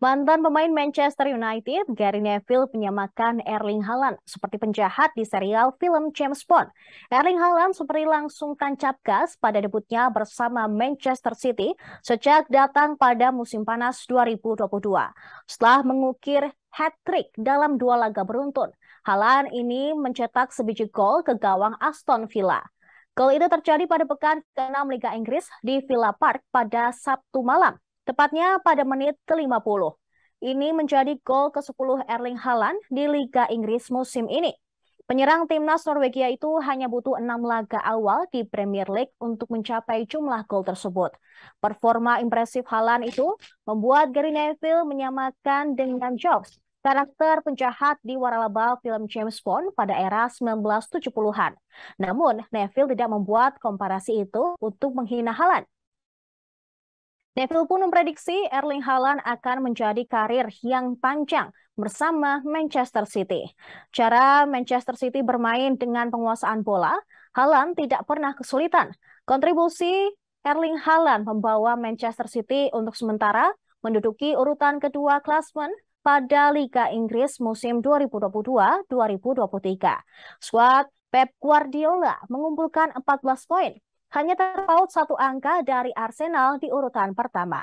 Mantan pemain Manchester United, Gary Neville menyamakan Erling Haaland seperti penjahat di serial film James Bond. Erling Haaland seperti langsung tancap gas pada debutnya bersama Manchester City sejak datang pada musim panas 2022. Setelah mengukir hat-trick dalam dua laga beruntun, Haaland ini mencetak sebiji gol ke gawang Aston Villa. Gol itu terjadi pada pekan ke-6 Liga Inggris di Villa Park pada Sabtu malam tepatnya pada menit ke-50. Ini menjadi gol ke-10 Erling Haaland di Liga Inggris musim ini. Penyerang timnas Norwegia itu hanya butuh enam laga awal di Premier League untuk mencapai jumlah gol tersebut. Performa impresif Haaland itu membuat Gary Neville menyamakan dengan Jobs, karakter penjahat di waralaba film James Bond pada era 1970-an. Namun, Neville tidak membuat komparasi itu untuk menghina Haaland. Neville pun memprediksi Erling Haaland akan menjadi karir yang panjang bersama Manchester City. Cara Manchester City bermain dengan penguasaan bola, Haaland tidak pernah kesulitan. Kontribusi Erling Haaland membawa Manchester City untuk sementara menduduki urutan kedua klasmen pada Liga Inggris musim 2022-2023. Skuad Pep Guardiola mengumpulkan 14 poin hanya terpaut satu angka dari Arsenal di urutan pertama.